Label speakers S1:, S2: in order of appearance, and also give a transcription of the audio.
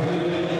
S1: Brasil.